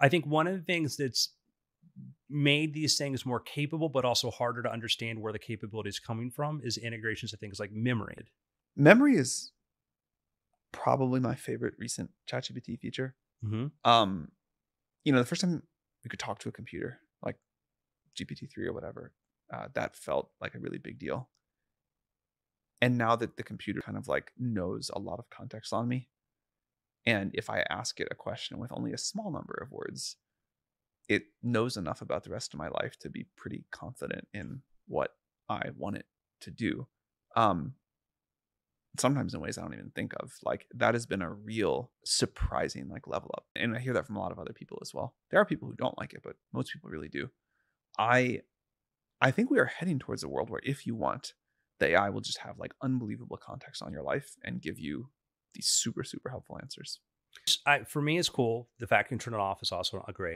I think one of the things that's made these things more capable, but also harder to understand where the capability is coming from is integrations of things like memory. Memory is probably my favorite recent ChatGPT feature. Mm-hmm. Um, you know, the first time we could talk to a computer, like GPT-3 or whatever, uh, that felt like a really big deal. And now that the computer kind of like knows a lot of context on me, and if I ask it a question with only a small number of words, it knows enough about the rest of my life to be pretty confident in what I want it to do. Um, sometimes in ways I don't even think of. Like that has been a real surprising like level up. And I hear that from a lot of other people as well. There are people who don't like it, but most people really do. I I think we are heading towards a world where if you want, the AI will just have like unbelievable context on your life and give you these super, super helpful answers. I, for me, it's cool. The fact you can turn it off is also a great.